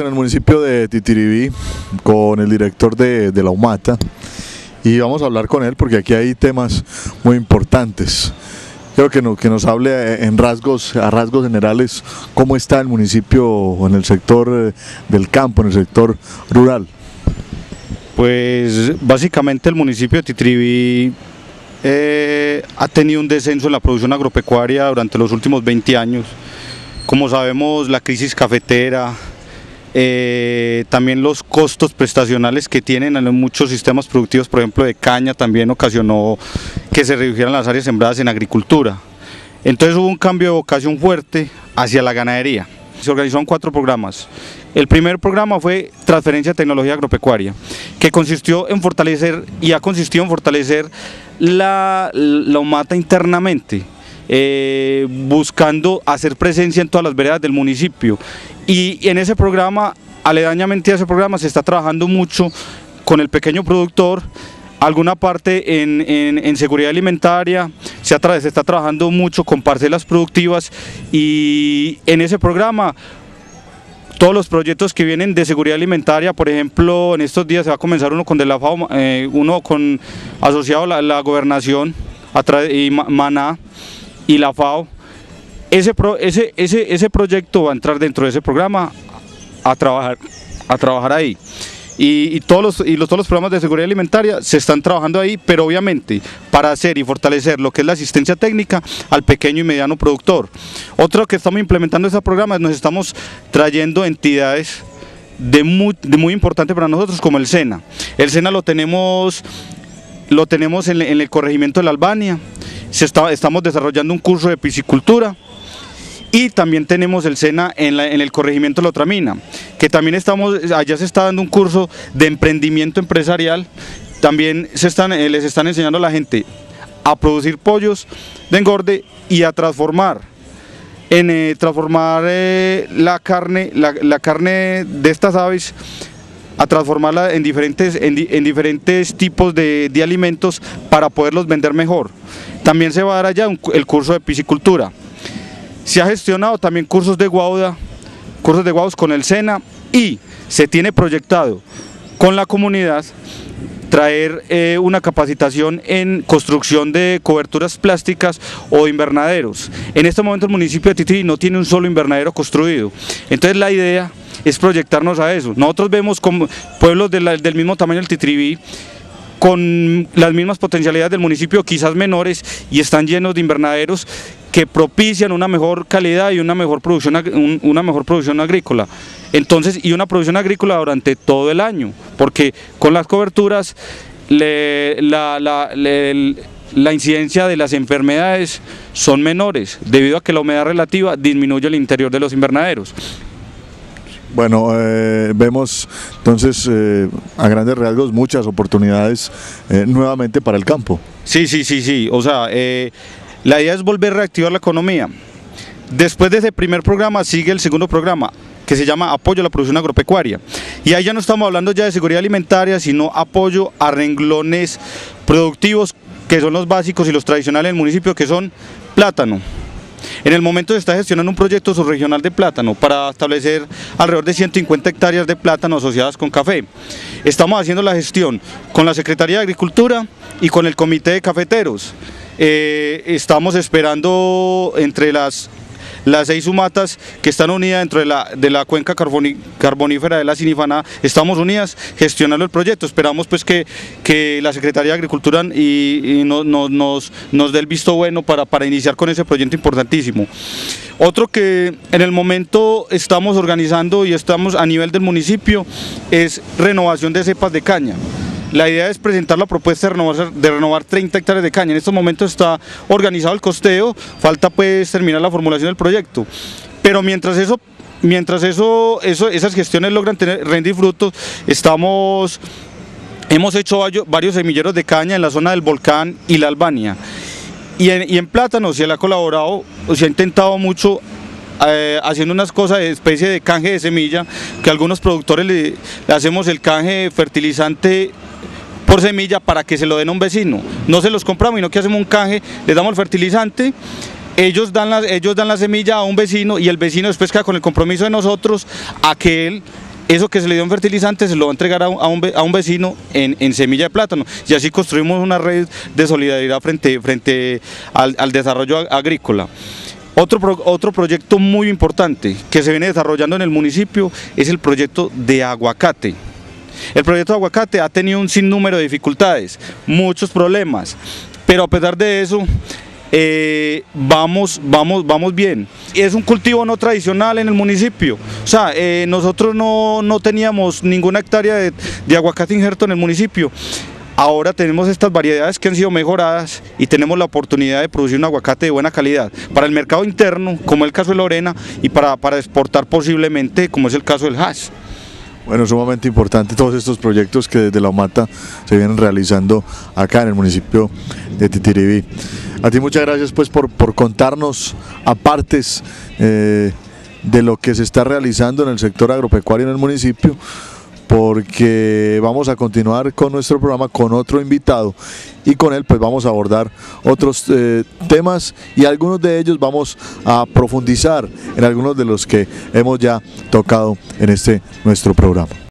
en el municipio de Titiribí con el director de, de la UMATA y vamos a hablar con él porque aquí hay temas muy importantes. Quiero que, no, que nos hable en rasgos, a rasgos generales cómo está el municipio en el sector eh, del campo, en el sector rural. Pues básicamente el municipio de Titribí eh, ha tenido un descenso en la producción agropecuaria durante los últimos 20 años. Como sabemos, la crisis cafetera, eh, también los costos prestacionales que tienen en muchos sistemas productivos, por ejemplo de caña, también ocasionó que se redujeran las áreas sembradas en agricultura. Entonces hubo un cambio de vocación fuerte hacia la ganadería. Se organizaron cuatro programas. El primer programa fue Transferencia de Tecnología Agropecuaria, que consistió en fortalecer y ha consistido en fortalecer la, la UMATA internamente, eh, buscando hacer presencia en todas las veredas del municipio. Y en ese programa, aledañamente a ese programa, se está trabajando mucho con el pequeño productor, alguna parte en, seguridad alimentaria, se, se, está trabajando mucho con parcelas productivas y en ese programa todos los proyectos que vienen de seguridad alimentaria, por ejemplo, en estos días se va a comenzar uno con de la FAO, eh, uno con asociado a la, gobernación y Maná y la FAO, ese, ese, ese, ese proyecto va a entrar dentro de ese programa a trabajar, a trabajar ahí. Y, todos, los, y los, todos los programas de seguridad alimentaria se están trabajando ahí, pero obviamente para hacer y fortalecer lo que es la asistencia técnica al pequeño y mediano productor. Otro que estamos implementando ese programa es nos estamos trayendo entidades de muy, de muy importante para nosotros como el SENA. El SENA lo tenemos, lo tenemos en, el corregimiento de la Albania, se está, estamos desarrollando un curso de piscicultura, y también tenemos el SENA en, el corregimiento de la otra mina, que también estamos, allá se está dando un curso de emprendimiento empresarial, también se están, eh, les están enseñando a la gente a producir pollos de engorde y a transformar en eh, transformar eh, la carne la, carne de estas aves a transformarla en diferentes, en, diferentes tipos de, alimentos para poderlos vender mejor. También se va a dar allá el curso de piscicultura. Se ha gestionado también cursos de guauda, cursos de guaudos con el SENA y se tiene proyectado con la comunidad traer eh, una capacitación en construcción de coberturas plásticas o invernaderos. En este momento el municipio de Tití no tiene un solo invernadero construido, entonces la idea es proyectarnos a eso. Nosotros vemos como pueblos del mismo tamaño del Titribí con las mismas potencialidades del municipio, quizás menores, y están llenos de invernaderos que propician una mejor calidad y una mejor producción, una mejor producción agrícola. Entonces, y una producción agrícola durante todo el año, porque con las coberturas la, la, incidencia de las enfermedades son menores, debido a que la humedad relativa disminuye el interior de los invernaderos. Bueno, eh, vemos entonces eh, a grandes rasgos muchas oportunidades eh, nuevamente para el campo. Sí, sí, sí, sí. O sea, la idea es volver a reactivar la economía. Después de ese primer programa sigue el segundo programa, que se llama Apoyo a la Producción Agropecuaria. Y ahí ya no estamos hablando ya de seguridad alimentaria, sino apoyo a renglones productivos que son los básicos y los tradicionales del municipio, que son plátano. En el momento se está gestionando un proyecto subregional de plátano para establecer alrededor de 150 hectáreas de plátano asociadas con café. Estamos haciendo la gestión con la Secretaría de Agricultura y con el Comité de Cafeteros. Eh, estamos esperando entre las las seis sumatas que están unidas dentro de la, de la cuenca carbonífera de la Sinifaná, estamos unidas gestionando el proyecto. Esperamos pues que, que la Secretaría de Agricultura y, nos, nos dé el visto bueno para, para iniciar con ese proyecto importantísimo. Otro que en el momento estamos organizando y estamos a nivel del municipio es renovación de cepas de caña. La idea es presentar la propuesta de renovar, de renovar 30 hectáreas de caña. En estos momentos está organizado el costeo, falta pues terminar la formulación del proyecto. Pero mientras eso mientras eso, esas gestiones logran tener, rendir frutos, estamos, hemos hecho varios semilleros de caña en la zona del volcán y la Albania. Y en, y en plátano se le ha colaborado, se ha intentado mucho eh, haciendo unas cosas de especie de canje de semilla, que algunos productores le hacemos el canje fertilizante por semilla para que se lo den a un vecino. No se los compramos, sino que hacemos un canje, les damos el fertilizante, ellos dan, la, ellos dan la semilla a un vecino y el vecino después queda con el compromiso de nosotros a que él eso que se le dio en fertilizante se lo va a entregar a un, vecino en, semilla de plátano. Y así construimos una red de solidaridad frente, frente al, desarrollo agrícola. Otro, otro proyecto muy importante que se viene desarrollando en el municipio es el proyecto de aguacate. El proyecto de aguacate ha tenido un sinnúmero de dificultades, muchos problemas, pero a pesar de eso eh, vamos, vamos, vamos bien. Es un cultivo no tradicional en el municipio. O sea, eh, nosotros no, teníamos ninguna hectárea de, de aguacate injerto en el municipio. Ahora tenemos estas variedades que han sido mejoradas y tenemos la oportunidad de producir un aguacate de buena calidad para el mercado interno, como es el caso de Lorena, y para, para exportar posiblemente, como es el caso del hash. Bueno, sumamente importante todos estos proyectos que desde la UMATA se vienen realizando acá en el municipio de Titiribí. A ti muchas gracias pues por, por contarnos apartes eh, de lo que se está realizando en el sector agropecuario en el municipio porque vamos a continuar con nuestro programa con otro invitado y con él pues vamos a abordar otros eh, temas y algunos de ellos vamos a profundizar en algunos de los que hemos ya tocado en este nuestro programa.